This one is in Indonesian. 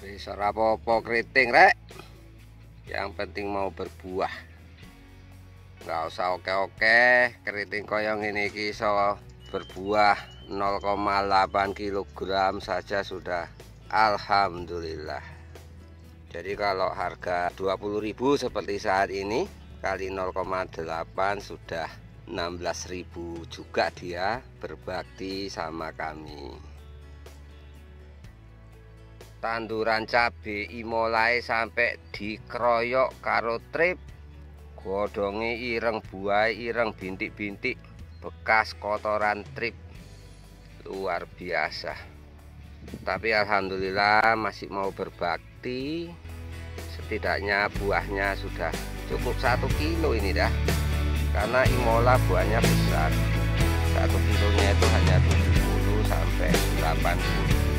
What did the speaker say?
wis ora keriting rek. Yang penting mau berbuah. Nggak usah oke-oke keriting koyong ini iso berbuah. 0,8 kg saja sudah. Alhamdulillah. Jadi kalau harga 20.000 seperti saat ini kali 0,8 sudah 16.000 juga dia berbakti sama kami tanduran cabe mulai sampai dikeroyok karo trip godongi ireng buah ireng bintik-bintik bekas kotoran trip. Luar biasa. Tapi alhamdulillah masih mau berbakti. Setidaknya buahnya sudah cukup satu kilo ini dah. Karena imola buahnya besar. Satu kilonya itu hanya 70 sampai 80